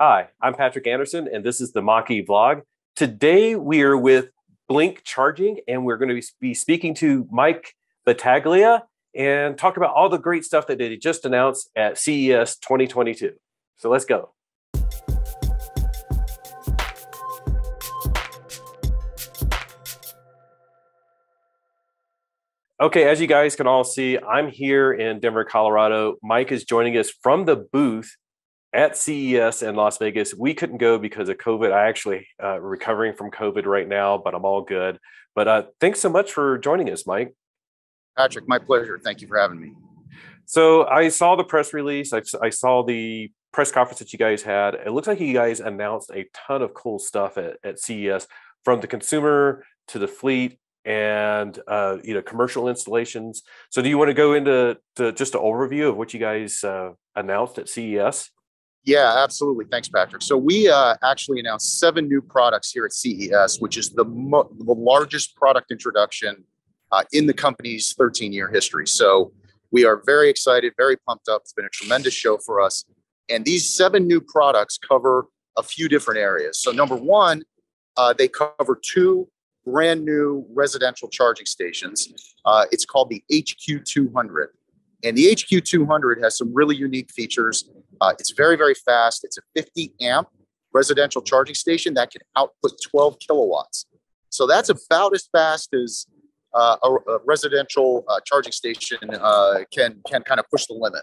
Hi, I'm Patrick Anderson, and this is the Mach-E vlog. Today we are with Blink Charging, and we're going to be speaking to Mike Battaglia and talk about all the great stuff that they just announced at CES 2022. So let's go. Okay, as you guys can all see, I'm here in Denver, Colorado. Mike is joining us from the booth at CES in Las Vegas. We couldn't go because of COVID. I actually uh, recovering from COVID right now, but I'm all good. But uh, thanks so much for joining us, Mike. Patrick, my pleasure. Thank you for having me. So I saw the press release. I, I saw the press conference that you guys had. It looks like you guys announced a ton of cool stuff at, at CES, from the consumer to the fleet and uh, you know commercial installations. So do you want to go into to just an overview of what you guys uh, announced at CES? Yeah, absolutely. Thanks, Patrick. So we uh, actually announced seven new products here at CES, which is the mo- the largest product introduction uh, in the company's 13 year history. So we are very excited, very pumped up. It's been a tremendous show for us. And these seven new products cover a few different areas. So number one, uh, they cover two brand new residential charging stations. Uh, it's called the HQ200. And the HQ200 has some really unique features. Uh, it's very, very fast. It's a 50 amp residential charging station that can output 12 kilowatts. So that's about as fast as uh, a, a, residential uh, charging station uh, can can kind of push the limit.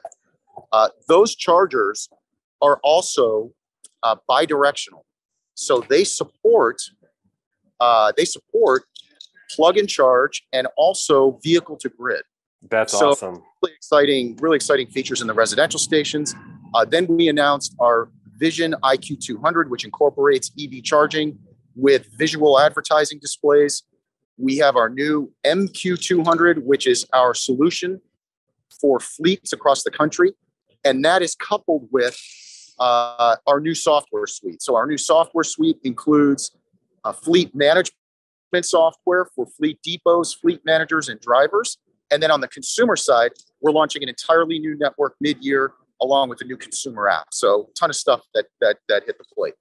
Uh, those chargers are also uh, bidirectional, so they support they support plug and charge and also vehicle to grid. That's so awesome. Really exciting, really exciting features in the residential stations. Uh, then we announced our Vision IQ 200, which incorporates EV charging with visual advertising displays. We have our new MQ 200, which is our solution for fleets across the country. And that is coupled with uh, our new software suite. So, our new software suite includes a fleet management software for fleet depots, fleet managers, and drivers. And then on the consumer side, we're launching an entirely new network mid-year along with a new consumer app. So ton of stuff that that that hit the plate.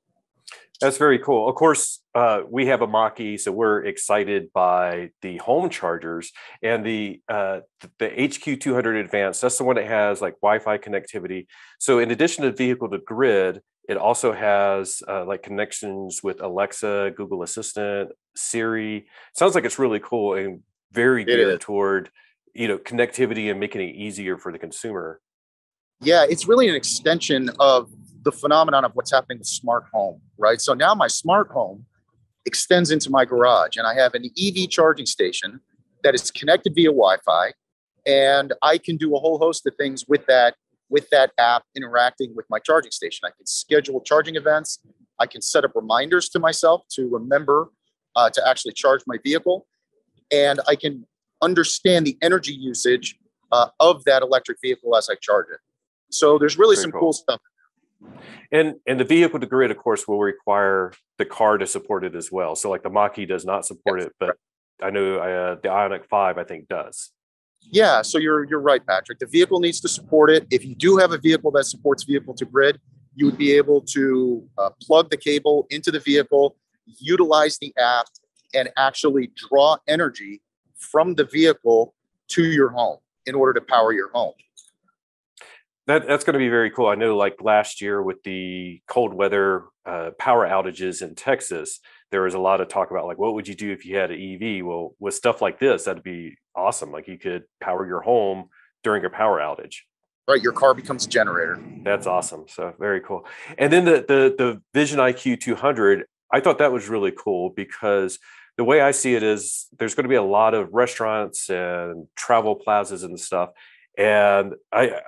That's very cool. Of course, uh, we have a Mach-E, so we're excited by the home chargers and the uh, the HQ200 Advanced. That's the one that has like Wi-Fi connectivity. So in addition to vehicle to grid, it also has uh, like connections with Alexa, Google Assistant, Siri. Sounds like it's really cool and very geared toward you know connectivity and making it easier for the consumer. Yeah it's really an extension of the phenomenon of what's happening with smart home right? So now my smart home extends into my garage and i have an ev charging station that is connected via wi-fi and i can do a whole host of things with that with that app interacting with my charging station. I can schedule charging events. I can set up reminders to myself to remember uh, to actually charge my vehicle and i can understand the energy usage uh, of that electric vehicle as I charge it. So there's really Very some cool. cool stuff. And and the vehicle to grid, of course, will require the car to support it as well. So like the Mach-E does not support yes, it, but I know uh, the Ioniq Five I think does. Yeah, so you're you're right, Patrick. The vehicle needs to support it. If you do have a vehicle that supports vehicle to grid, you would be able to uh, plug the cable into the vehicle, utilize the app, and actually draw energy from the vehicle to your home in order to power your home. That, that's going to be very cool. I know, like last year with the cold weather uh, power outages in Texas, there was a lot of talk about like, what would you do if you had an EV? Well, with stuff like this, that'd be awesome. Like you could power your home during a power outage. Right, your car becomes a generator. That's awesome. So very cool. And then the the the Vision IQ 200, I thought that was really cool because the way I see it is there's going to be a lot of restaurants and travel plazas and stuff. And I,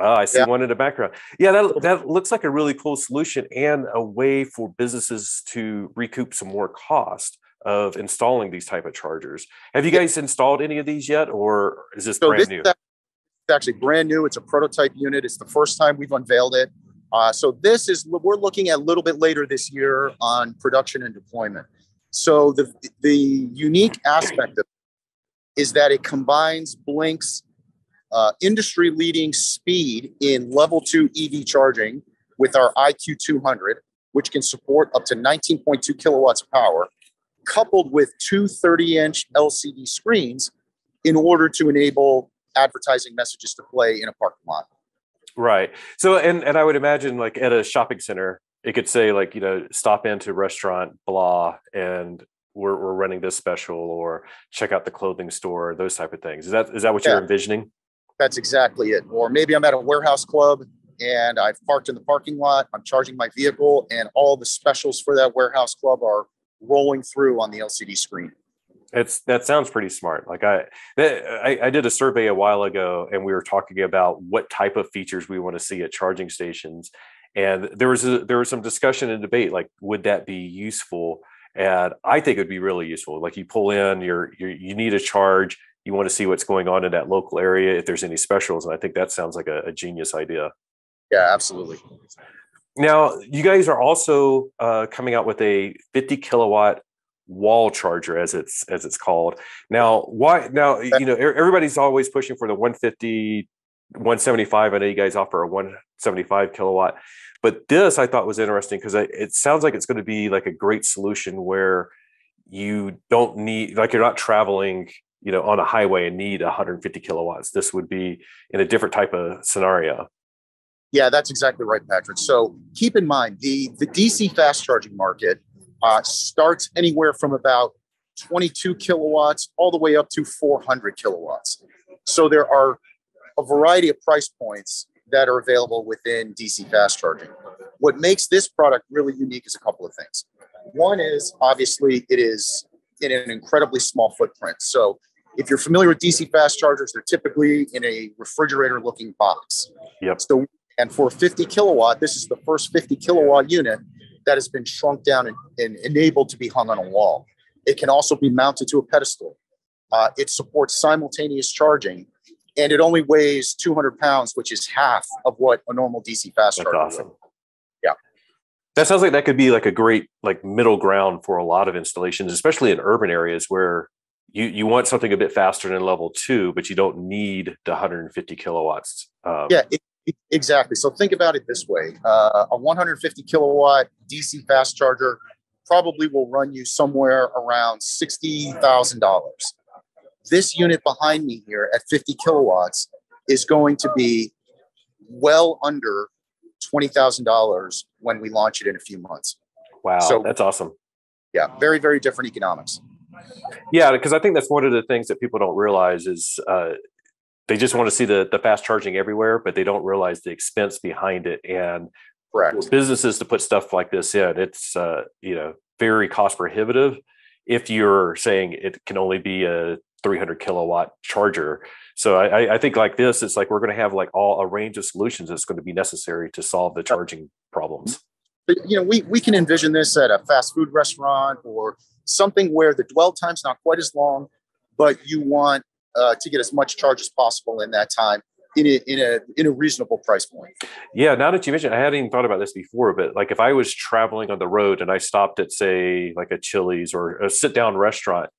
uh, I see yeah. one in the background. Yeah, that, that looks like a really cool solution and a way for businesses to recoup some more cost of installing these type of chargers. Have you guys installed any of these yet, or is this so brand this new? Is actually brand new. It's a prototype unit. It's the first time we've unveiled it. Uh, so this is we're looking at a little bit later this year on production and deployment. So the the unique aspect of it is that it combines Blink's uh, industry leading speed in level two EV charging with our IQ200, which can support up to 19.2 kilowatts of power, coupled with two 30 inch LCD screens in order to enable advertising messages to play in a parking lot. Right. So, and and I would imagine like at a shopping center, it could say like you know stop into restaurant blah and we're, we're running this special or check out the clothing store those type of things. Is that is that what yeah. you're envisioning? That's exactly it. Or maybe i'm at a warehouse club and i've parked in the parking lot i'm charging my vehicle and all the specials for that warehouse club are rolling through on the lcd screen. It's that sounds pretty smart. Like I, I i did a survey a while ago and we were talking about what type of features we want to see at charging stations and there was a, there was some discussion and debate like would that be useful? And i think it would be really useful. Like you pull in your you need a charge you want to see what's going on in that local area if there's any specials and i think that sounds like a, a genius idea. Yeah absolutely. Now you guys are also uh, coming out with a 50 kilowatt wall charger as it's as it's called. Now why now you know everybody's always pushing for the 150 175 i know you guys offer a 175 kilowatt but this I thought was interesting because it sounds like it's going to be like a great solution where you don't need like you're not traveling you know on a highway and need 150 kilowatts. This would be in a different type of scenario. Yeah that's exactly right patrick. So keep in mind the the dc fast charging market uh, starts anywhere from about 22 kilowatts all the way up to 400 kilowatts. So there are a variety of price points that are available within DC fast charging. What makes this product really unique is a couple of things. One is obviously it is in an incredibly small footprint. So if you're familiar with DC fast chargers, they're typically in a refrigerator looking box. Yep. So and for 50 kilowatt, this is the first 50 kilowatt unit that has been shrunk down and, and enabled to be hung on a wall. It can also be mounted to a pedestal. Uh, it supports simultaneous charging and it only weighs 200 pounds, which is half of what a normal DC fast charger. That's awesome. Would. Yeah, that sounds like that could be like a great like middle ground for a lot of installations, especially in urban areas where you you want something a bit faster than level two, but you don't need the 150 kilowatts. Um, yeah, it, it, exactly. So think about it this way: uh, a 150 kilowatt DC fast charger probably will run you somewhere around sixty thousand dollars this unit behind me here at 50 kilowatts is going to be well under $20,000 when we launch it in a few months. Wow, so, that's awesome. Yeah, very, very different economics. Yeah, because I think that's one of the things that people don't realize is uh, they just want to see the, the fast charging everywhere, but they don't realize the expense behind it. And Correct. businesses to put stuff like this in, it's uh, you know very cost prohibitive. If you're saying it can only be a 300 kilowatt charger. So I, I think like this, it's like we're going to have like all a range of solutions that's going to be necessary to solve the charging problems. But, you know, we, we can envision this at a fast food restaurant or something where the dwell time's not quite as long, but you want uh, to get as much charge as possible in that time in a, in a in a reasonable price point. Yeah, now that you mentioned, I hadn't even thought about this before, but like if I was traveling on the road and I stopped at say like a Chili's or a sit down restaurant,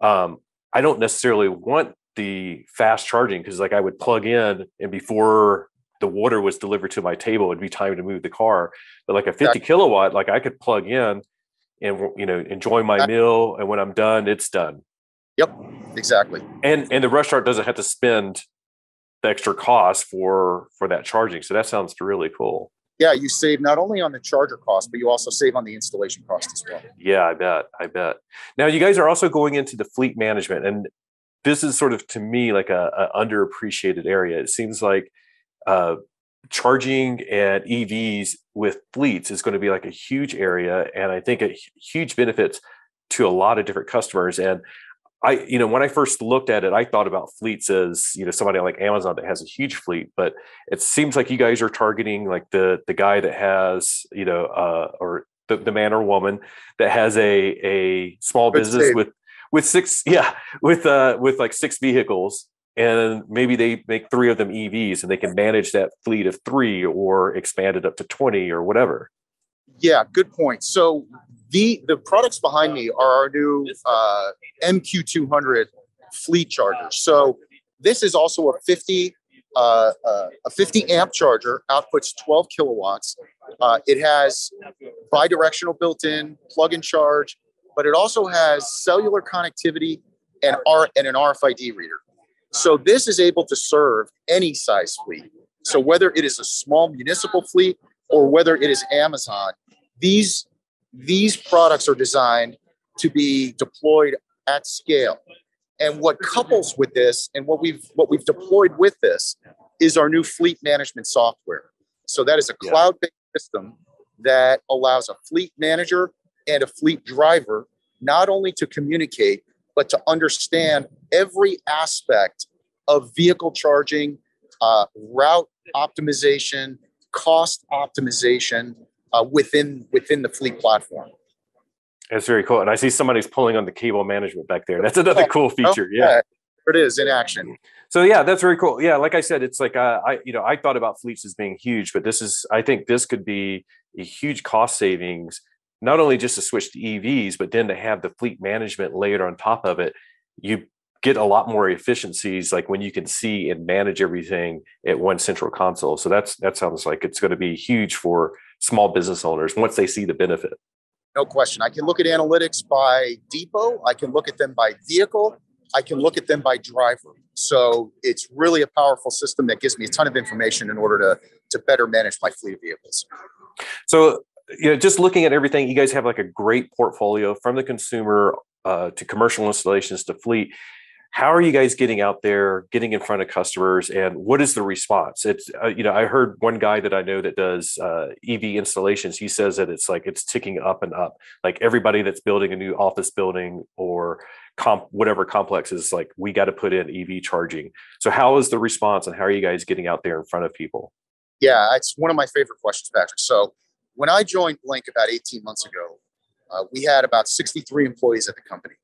um, I don't necessarily want the fast charging because like I would plug in and before the water was delivered to my table, it'd be time to move the car. But like a 50 exactly. kilowatt, like I could plug in and you know enjoy my meal, and when I'm done, it's done. Yep, exactly. And and the restaurant doesn't have to spend the extra cost for for that charging. So that sounds really cool yeah, you save not only on the charger cost, but you also save on the installation cost as well. Yeah, I bet. I bet. Now you guys are also going into the fleet management, and this is sort of to me like a, a underappreciated area. It seems like uh, charging and EVs with fleets is going to be like a huge area, and I think a huge benefits to a lot of different customers. And I, you know, when I first looked at it, I thought about fleets as, you know, somebody like Amazon that has a huge fleet, but it seems like you guys are targeting like the the guy that has, you know, uh, or the, the man or woman that has a a small business with with six, yeah, with uh with like six vehicles, and maybe they make three of them EVs, and they can manage that fleet of three or expand it up to twenty or whatever. Yeah, good point. So the the products behind me are our new uh, MQ200 fleet charger. So this is also a 50 uh, uh, a 50 amp charger, outputs 12 kilowatts. Uh, it has bidirectional built in, plug and charge, but it also has cellular connectivity and, R- and an RFID reader. So this is able to serve any size fleet. So whether it is a small municipal fleet or whether it is Amazon, these these products are designed to be deployed at scale. And what couples with this and what we've what we've deployed with this is our new fleet management software. So that is a yeah. cloud-based system that allows a fleet manager and a fleet driver not only to communicate but to understand every aspect of vehicle charging, uh, route optimization, cost optimization uh, within within the fleet platform. That's very cool. And I see somebody's pulling on the cable management back there. That's another cool feature. Yeah. It is in action. So yeah, that's very cool. Yeah, like I said, it's like uh, I, you know, I thought about fleets as being huge, but this is, I think, this could be a huge cost savings, not only just to switch to EVs, but then to have the fleet management layered on top of it. You get a lot more efficiencies, like when you can see and manage everything at one central console. So that's that sounds like it's going to be huge for small business owners once they see the benefit. No question. I can look at analytics by depot. I can look at them by vehicle. I can look at them by driver. So it's really a powerful system that gives me a ton of information in order to to better manage my fleet of vehicles. So you know, just looking at everything, you guys have like a great portfolio from the consumer uh, to commercial installations to fleet how are you guys getting out there getting in front of customers and what is the response? It's uh, you know i heard one guy that i know that does uh, ev installations he says that it's like it's ticking up and up. Like everybody that's building a new office building or comp whatever complex is like we got to put in ev charging. So how is the response and how are you guys getting out there in front of people? Yeah it's one of my favorite questions patrick. So when i joined blink about 18 months ago uh, we had about 63 employees at the company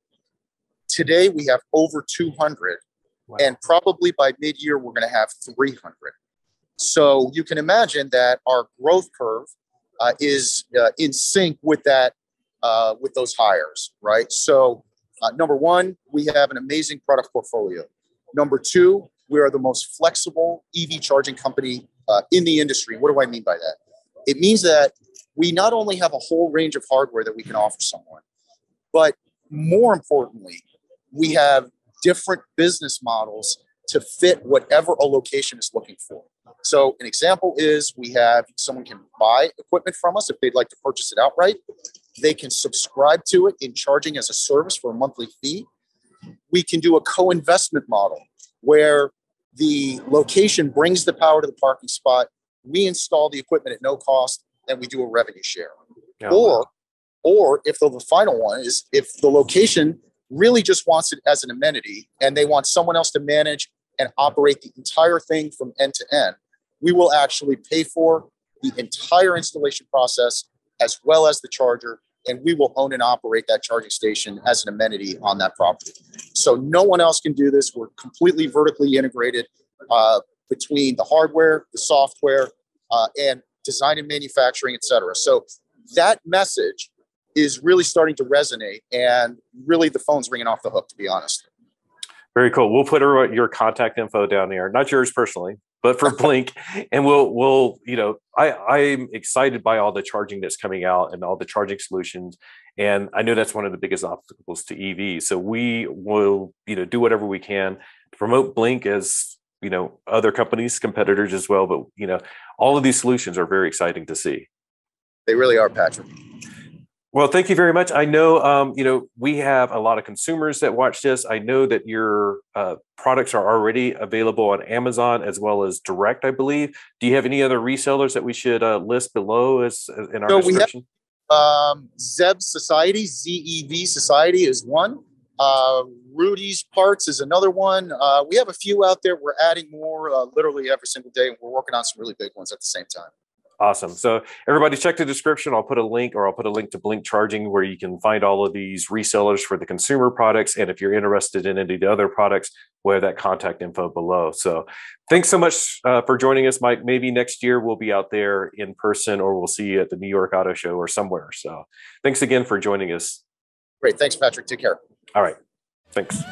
Today we have over 200, wow. and probably by mid year we're going to have 300. So you can imagine that our growth curve uh, is uh, in sync with that, uh, with those hires, right? So, uh, number one, we have an amazing product portfolio. Number two, we are the most flexible EV charging company uh, in the industry. What do I mean by that? It means that we not only have a whole range of hardware that we can offer someone, but more importantly, we have different business models to fit whatever a location is looking for. So, an example is we have someone can buy equipment from us if they'd like to purchase it outright. They can subscribe to it in charging as a service for a monthly fee. We can do a co investment model where the location brings the power to the parking spot. We install the equipment at no cost and we do a revenue share. Oh, or, or if the, the final one is if the location really just wants it as an amenity and they want someone else to manage and operate the entire thing from end to end, we will actually pay for the entire installation process as well as the charger and we will own and operate that charging station as an amenity on that property. So no one else can do this. We're completely vertically integrated uh, between the hardware, the software, uh, and design and manufacturing, et cetera. So that message is really starting to resonate and really the phone's ringing off the hook to be honest. Very cool. We'll put uh, your contact info down there. Not yours personally but for blink. And we'll we'll you know i i'm excited by all the charging that's coming out and all the charging solutions. And i know that's one of the biggest obstacles to ev so we will you know do whatever we can to promote blink as you know other companies competitors as well. But you know all of these solutions are very exciting to see. They really are patrick well, thank you very much. I know, um, you know, we have a lot of consumers that watch this. I know that your uh, products are already available on Amazon as well as direct, I believe. Do you have any other resellers that we should uh, list below as, as in our so description? We have, um, ZEV Society, Z-E-V Society is one. Uh, Rudy's Parts is another one. Uh, we have a few out there. We're adding more uh, literally every single day, and we're working on some really big ones at the same time. Awesome. So everybody check the description. I'll put a link or I'll put a link to Blink Charging where you can find all of these resellers for the consumer products. And if you're interested in any of the other products, we'll have that contact info below. So thanks so much uh, for joining us, Mike. Maybe next year we'll be out there in person or we'll see you at the New York Auto Show or somewhere. So thanks again for joining us. Great. Thanks, Patrick. Take care. All right. Thanks.